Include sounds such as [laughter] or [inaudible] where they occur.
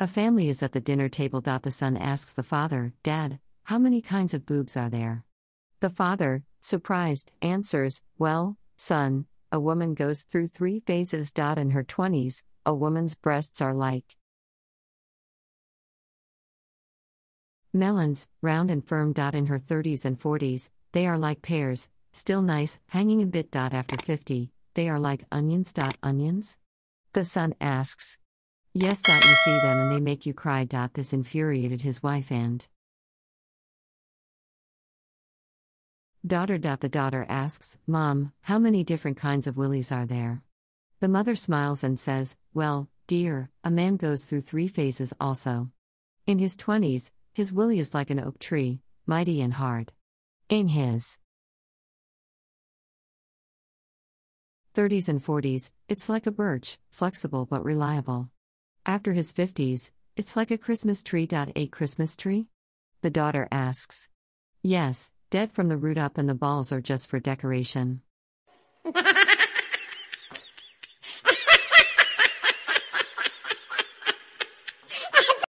A family is at the dinner table. The son asks the father, Dad, how many kinds of boobs are there? The father, surprised, answers, Well, son, a woman goes through three phases. In her 20s, a woman's breasts are like melons, round and firm. In her 30s and 40s, they are like pears, still nice, hanging a bit. After 50, they are like onions. Onions? The son asks. Yes. You see them and they make you cry. Dot This infuriated his wife and daughter. The daughter asks, Mom, how many different kinds of willies are there? The mother smiles and says, Well, dear, a man goes through three phases also. In his 20s, his willie is like an oak tree, mighty and hard. In his 30s and 40s, it's like a birch, flexible but reliable. After his 50s, it's like a Christmas tree. A Christmas tree? The daughter asks. Yes, dead from the root up, and the balls are just for decoration. [laughs]